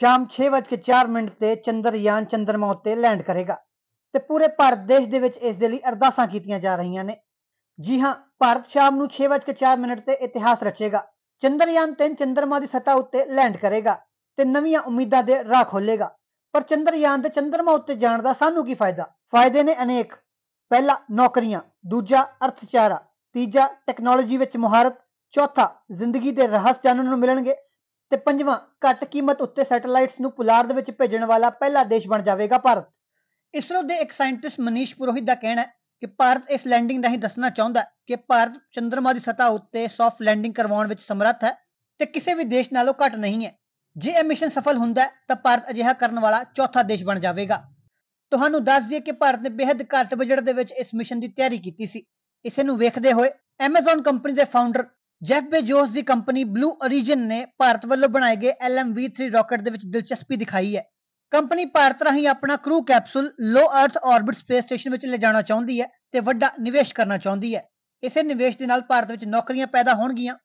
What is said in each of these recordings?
ਸ਼ਾਮ 6:04 ਮਿੰਟ ਤੇ ਚੰਦਰਯਾਨ ਚੰਦਰਮਾ ਉੱਤੇ ਲੈਂਡ ਕਰੇਗਾ ਤੇ ਪੂਰੇ ਭਾਰਤ ਦੇਸ਼ ਦੇ ਵਿੱਚ ਇਸ ਦੇ ਲਈ ਅਰਦਾਸਾਂ ਕੀਤੀਆਂ ਜਾ ਰਹੀਆਂ ਨੇ। ਜੀ ਹਾਂ, ਭਾਰਤ ਸ਼ਾਮ ਨੂੰ 6:04 ਮਿੰਟ ਤੇ ਇਤਿਹਾਸ ਰਚੇਗਾ। ਚੰਦਰਯਾਨ 3 ਚੰਦਰਮਾ ਦੀ ਸਤਹ ਉੱਤੇ ਲੈਂਡ ਕਰੇਗਾ ਤੇ ਨਵੀਆਂ ਉਮੀਦਾਂ ਦੇ ਰਾਹ ਖੋਲੇਗਾ ਪਰ ਚੰਦਰਯਾਨ ਦੇ ਚੰਦਰਮਾ ਉੱਤੇ ਜਾਣ ਦਾ ਸਾਨੂੰ ਕੀ ਫਾਇਦਾ? ਫਾਇਦੇ ਨੇ ਅਨੇਕ। ਪਹਿਲਾ, ਨੌਕਰੀਆਂ, ਦੂਜਾ, ਅਰਥਚਾਰਾ, ਤੀਜਾ ਟੈਕਨੋਲੋਜੀ ਵਿੱਚ ਮੁਹਾਰਤ, ਚੌਥਾ, ਜ਼ਿੰਦਗੀ ਦੇ ਰਹੱਸ ਜਾਣਨ ਨੂੰ ਮਿਲਣਗੇ ਤੇ ਪੰਜਵਾਂ, ਘੱਟ ਕੀਮਤ ਉੱਤੇ ਸੈਟੇਲਾਈਟਸ ਨੂੰ ਪੁਲਾੜ ਦੇ ਵਿੱਚ ਭੇਜਣ ਵਾਲਾ ਪਹਿਲਾ ਦੇਸ਼ ਬਣ ਜਾਵੇਗਾ ਭਾਰਤ। ਇਸਰੋ ਦੇ ਇੱਕ ਸਾਇੰਟਿਸਟ ਮਨੀਸ਼ ਪੁਰੋਹਿਤ ਦਾ ਕਹਿਣਾ ਹੈ ਕਿ ਭਾਰਤ ਇਸ ਲੈਂਡਿੰਗ ਰਾਹੀਂ ਦੱਸਣਾ ਚਾਹੁੰਦਾ ਹੈ ਕਿ ਭਾਰਤ ਚੰਦਰਮਾ ਦੀ ਸਤਹ ਉੱਤੇ ਸੌਫਟ ਲੈਂਡਿੰਗ ਕਰਵਾਉਣ ਵਿੱਚ ਸਮਰੱਥ ਹੈ ਤੇ ਕਿਸੇ ਵੀ ਦੇਸ਼ ਨਾਲੋਂ ਘੱਟ ਨਹੀਂ ਹੈ। ਜੇ ਇਹ ਮਿਸ਼ਨ ਸਫਲ ਹੁੰਦਾ ਹੈ, ਤਾਂ ਭਾਰਤ ਅਜਿਹਾ ਕਰਨ ਵਾਲਾ ਚੌਥਾ ਦੇਸ਼ ਬਣ ਜਾਵੇਗਾ। ਤੁਹਾਨੂੰ ਦੱਸ ਦਈਏ ਕਿ ਭਾਰਤ ਨੇ ਬੇहद ਘੱਟ ਬਜਟ ਦੇ ਵਿੱਚ ਇਸ ਮਿਸ਼ਨ ਦੀ ਤਿਆਰੀ ਕੀਤੀ ਸੀ। ਇਸੇ ਨੂੰ ਵੇਖਦੇ ਹੋਏ Amazon ਕੰਪਨੀ ਦੇ ਫਾਊਂਡਰ ਜੈਫ ਬੇਜੋਸ ਦੀ ਕੰਪਨੀ ਬਲੂ origin ਨੇ ਭਾਰਤ ਵੱਲੋਂ ਬਣਾਏ ਗਏ LMV3 ਰਾਕਟ ਦੇ ਵਿੱਚ ਦਿਲਚਸਪੀ ਦਿਖਾਈ ਹੈ। ਕੰਪਨੀ ਭਾਰਤ ਰਾਹੀਂ ਆਪਣਾ ਕਰੂ ਕੈਪਸੂਲ ਲੋ ਅਰਥ ਆਰਬਿਟ ਸਪੇਸ ਸਟੇਸ਼ਨ ਵਿੱਚ ਲਿਜਾਣਾ ਚਾਹੁੰਦੀ ਹੈ ਤੇ ਵੱਡਾ ਨਿਵੇਸ਼ ਕਰਨਾ ਚਾਹੁੰਦੀ ਹੈ। ਇਸੇ ਨਿਵੇਸ਼ ਦੇ ਨਾਲ ਭਾਰਤ ਵਿੱਚ ਨੌਕਰੀਆਂ ਪੈਦਾ ਹੋਣਗੀਆਂ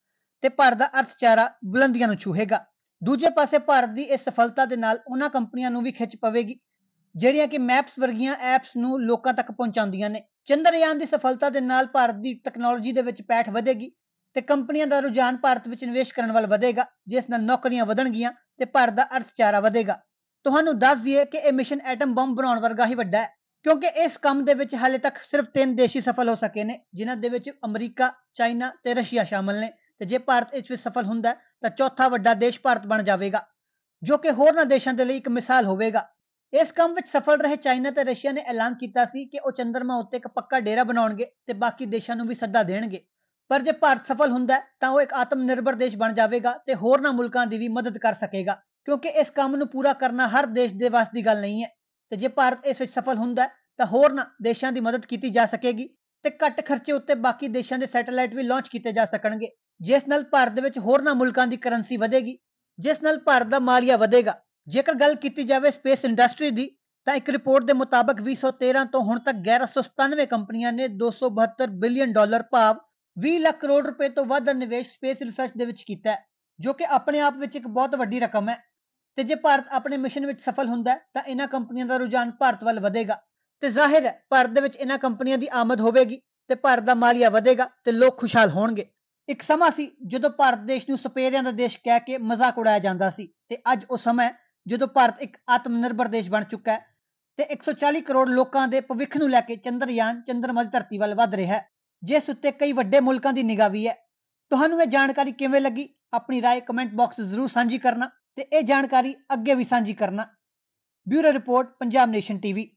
ਤੇ ਭਾਰਤ ਦਾ ਅਰਥਚਾਰਾ ਬੁਲੰਦੀਆਂ ਨੂੰ ਛੂਹੇਗਾ। ਦੂਜੇ ਪਾਸੇ ਭਾਰਤ ਦੀ ਇਸ ਸਫਲਤਾ ਦੇ ਨਾਲ ਉਹਨਾਂ ਕੰਪਨੀਆਂ ਨੂੰ ਵੀ ਖਿੱਚ ਪਵੇਗੀ, ਜਿਹੜੀਆਂ ਕਿ ਮੈਪਸ ਵਰਗੀਆਂ ਐਪਸ ਨੂੰ ਲੋਕਾਂ ਤੱਕ ਪਹੁੰਚਾਉਂਦੀਆਂ ਨੇ। ਚੰਦਰਯਾਨ ਦੀ ਸਫਲਤਾ ਦੇ ਨਾਲ ਭਾਰਤ ਦੀ ਟੈਕਨੋਲੋਜੀ ਦੇ ਵਿੱਚ ਪੈਠ ਵਧੇਗੀ ਤੇ ਕੰਪਨੀਆਂ ਦਾ ਰੁਝਾਨ ਭਾਰਤ ਵਿੱਚ ਨਿਵੇਸ਼ ਕਰਨ ਵੱਲ ਵਧੇਗਾ, ਜਿਸ ਨਾਲ ਨੌਕਰੀਆਂ ਵਧਣਗੀਆਂ ਤੇ ਭਾਰਤ ਦਾ ਅਰਥਚਾਰਾ ਵਧੇਗਾ। ਤੁਹਾਨੂੰ ਦੱਸ ਦਈਏ ਕਿ ਇਹ ਮਿਸ਼ਨ ਐਟਮ ਬੰਬ ਬਣਾਉਣ ਵਰਗਾ ਹੀ ਵੱਡਾ ਹੈ, ਕਿਉਂਕਿ ਇਸ ਕੰਮ ਦੇ ਵਿੱਚ ਹਾਲੇ ਤੱਕ ਸਿਰਫ ਤਿੰਨ ਦੇਸ਼ ਹੀ ਸਫਲ ਹੋ ਸਕੇ ਨੇ, ਜਿਨ੍ਹਾਂ ਦੇ ਵਿੱਚ ਅਮਰੀਕਾ, ਚਾਈਨਾ ਤੇ ਰਸ਼ੀਆ ਸ਼ਾਮਲ ਨੇ। ਤੇ ਜੇ ਭਾਰਤ ਇਸ ਵਿੱਚ ਸਫਲ ਹੁੰਦਾ ਤਾਂ ਚੌਥਾ ਵੱਡਾ ਦੇਸ਼ ਭਾਰਤ ਬਣ ਜਾਵੇਗਾ, ਜੋ ਕਿ ਹੋਰਨਾਂ ਦੇਸ਼ਾਂ ਦੇ ਲਈ ਇੱਕ ਮਿਸਾਲ ਹੋਵੇਗਾ। ਇਸ ਕੰਮ ਵਿੱਚ ਸਫਲ ਰਹੇ ਚਾਈਨਾ ਤੇ ਰਸ਼ੀਆ ਨੇ ਐਲਾਨ ਕੀਤਾ ਸੀ ਕਿ ਉਹ ਚੰਦਰਮਾ ਉੱਤੇ ਇੱਕ ਪੱਕਾ ਡੇਰਾ ਬਣਾਉਣਗੇ ਤੇ ਬਾਕੀ ਦੇਸ਼ਾਂ ਨੂੰ ਵੀ ਸੱਦਾ ਦੇਣਗੇ। ਪਰ ਜੇ ਭਾਰਤ ਸਫਲ ਹੁੰਦਾ ਤਾਂ ਉਹ ਇੱਕ ਆਤਮ ਨਿਰਭਰ ਦੇਸ਼ ਬਣ ਜਾਵੇਗਾ ਤੇ ਹੋਰਨਾਂ ਮੁਲਕਾਂ ਦੀ ਵੀ ਮਦਦ ਕਰ ਸਕੇਗਾ, ਕਿਉਂਕਿ ਇਸ ਕੰਮ ਨੂੰ ਪੂਰਾ ਕਰਨਾ ਹਰ ਦੇਸ਼ ਦੇ ਵਾਸ ਦੀ ਗੱਲ ਨਹੀਂ ਹੈ। ਤੇ ਜੇ ਭਾਰਤ ਇਸ ਵਿੱਚ ਸਫਲ ਹੁੰਦਾ ਤਾਂ ਹੋਰਨਾਂ ਦੇਸ਼ਾਂ ਦੀ ਮਦਦ ਕੀਤੀ ਜਾ ਸਕੇਗੀ ਤੇ ਘੱਟ ਖਰਚੇ ਉੱਤੇ ਬਾਕੀ ਦੇਸ਼ਾਂ ਦੇ ਸੈਟੇਲਾਈਟ ਵੀ ਲਾਂਚ ਕੀਤੇ ਜਾ ਸਕਣਗੇ, ਜਿਸ ਨਾਲ ਭਾਰਤ ਦੇ ਵਿੱਚ ਹੋਰਨਾਂ ਮੁਲਕਾਂ ਦੀ ਕਰੰਸੀ ਵਧੇਗੀ, ਜਿਸ ਨਾਲ ਭਾਰਤ ਦਾ ਮਾਲੀਆ ਵਧੇਗਾ। ਜੇਕਰ ਗੱਲ ਕੀਤੀ ਜਾਵੇ ਸਪੇਸ ਇੰਡਸਟਰੀ ਦੀ, ਤਾਂ ਇੱਕ ਰਿਪੋਰਟ ਦੇ ਮੁਤਾਬਕ 2013 ਤੋਂ ਹੁਣ ਤੱਕ 1197 ਕੰਪਨੀਆਂ ਨੇ 272 ਬਿਲੀਅਨ ਡਾਲਰ ਭਾਵ 20 ਲੱਖ ਕਰੋੜ ਰੁਪਏ ਤੋਂ ਵੱਧ ਦਾ ਨਿਵੇਸ਼ ਸਪੇਸ ਰਿਸਰਚ ਦੇ ਵਿੱਚ ਕੀਤਾ ਹੈ, ਜੋ ਕਿ ਆਪਣੇ ਆਪ ਵਿੱਚ ਇੱਕ ਬਹੁਤ ਵੱਡੀ ਰਕਮ ਹੈ। ਤੇ ਜੇ ਭਾਰਤ ਆਪਣੇ ਮਿਸ਼ਨ ਵਿੱਚ ਸਫਲ ਹੁੰਦਾ ਤਾਂ ਇਹਨਾਂ ਕੰਪਨੀਆਂ ਦਾ ਰੁਝਾਨ ਭਾਰਤ ਵੱਲ ਵਧੇਗਾ। ਤੇ ਜ਼ਾਹਿਰ ਹੈ, ਭਾਰਤ ਦੇ ਵਿੱਚ ਇਹਨਾਂ ਕੰਪਨੀਆਂ ਦੀ ਆਮਦ ਹੋਵੇਗੀ ਤੇ ਭਾਰਤ ਦਾ ਮਾਲੀਆ ਵਧੇਗਾ ਤੇ ਲੋਕ ਖੁਸ਼ਹਾਲ ਹੋਣਗੇ। ਇੱਕ ਸਮਾਂ ਸੀ ਜਦੋਂ ਭਾਰਤ ਦੇਸ਼ ਨੂੰ ਸਪੇਰਿਆਂ ਦਾ ਦੇਸ਼ ਕਹਿ ਕੇ ਮਜ਼ਾਕ ਉਡਾਇਆ ਜਾਂਦਾ ਸੀ ਤੇ ਅੱਜ ਉਹ ਸਮਾਂ ਹੈ ਜਦੋਂ ਭਾਰਤ ਇੱਕ ਆਤਮ ਨਿਰਭਰ ਦੇਸ਼ ਬਣ ਚੁੱਕਾ ਹੈ ਤੇ 140 ਕਰੋੜ ਲੋਕਾਂ ਦੇ ਭਵਿੱਖ ਨੂੰ ਲੈ ਕੇ ਚੰਦਰਯਾਨ ਚੰਦਰਮਾ ਦੀ ਧਰਤੀ ਵੱਲ ਵਧ ਰਿਹਾ ਹੈ। ਜਿਸ ਉੱਤੇ ਕਈ ਵੱਡੇ ਮੁਲਕਾਂ ਦੀ ਨਿਗਾਹ ਵੀ ਹੈ ਤੁਹਾਨੂੰ ਇਹ ਜਾਣਕਾਰੀ ਕਿਵੇਂ ਲੱਗੀ ਆਪਣੀ رائے ਕਮੈਂਟ ਬਾਕਸ ਜ਼ਰੂਰ ਸਾਂਝੀ ਕਰਨਾ ਤੇ ਇਹ ਜਾਣਕਾਰੀ ਅੱਗੇ ਵੀ ਸਾਂਝੀ ਕਰਨਾ bureau report Punjab Nation TV